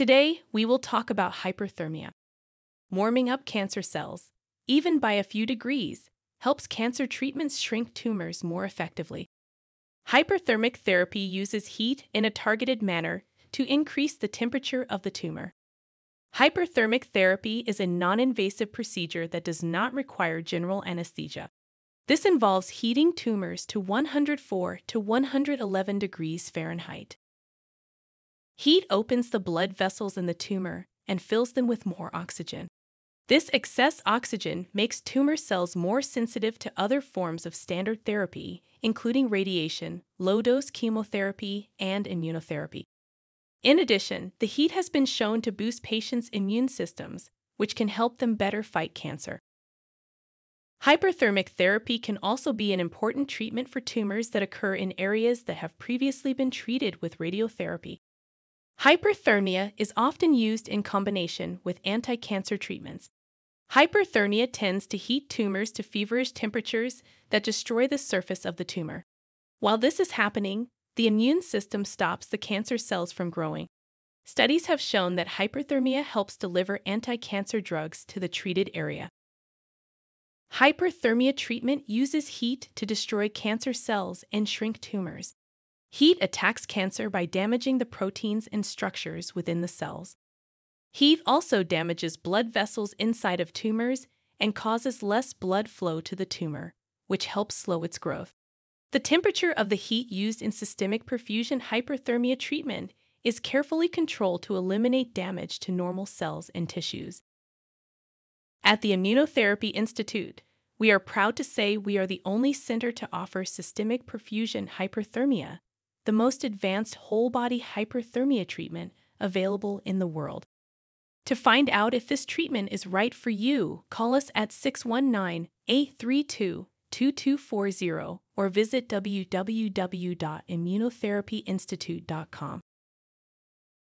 Today, we will talk about hyperthermia. Warming up cancer cells, even by a few degrees, helps cancer treatments shrink tumors more effectively. Hyperthermic therapy uses heat in a targeted manner to increase the temperature of the tumor. Hyperthermic therapy is a non invasive procedure that does not require general anesthesia. This involves heating tumors to 104 to 111 degrees Fahrenheit. Heat opens the blood vessels in the tumor and fills them with more oxygen. This excess oxygen makes tumor cells more sensitive to other forms of standard therapy, including radiation, low dose chemotherapy, and immunotherapy. In addition, the heat has been shown to boost patients' immune systems, which can help them better fight cancer. Hyperthermic therapy can also be an important treatment for tumors that occur in areas that have previously been treated with radiotherapy. Hyperthermia is often used in combination with anti cancer treatments. Hyperthermia tends to heat tumors to feverish temperatures that destroy the surface of the tumor. While this is happening, the immune system stops the cancer cells from growing. Studies have shown that hyperthermia helps deliver anti cancer drugs to the treated area. Hyperthermia treatment uses heat to destroy cancer cells and shrink tumors. Heat attacks cancer by damaging the proteins and structures within the cells. Heat also damages blood vessels inside of tumors and causes less blood flow to the tumor, which helps slow its growth. The temperature of the heat used in systemic perfusion hyperthermia treatment is carefully controlled to eliminate damage to normal cells and tissues. At the Immunotherapy Institute, we are proud to say we are the only center to offer systemic perfusion hyperthermia the most advanced whole body hyperthermia treatment available in the world. To find out if this treatment is right for you, call us at 619 832 2240 or visit www.immunotherapyinstitute.com.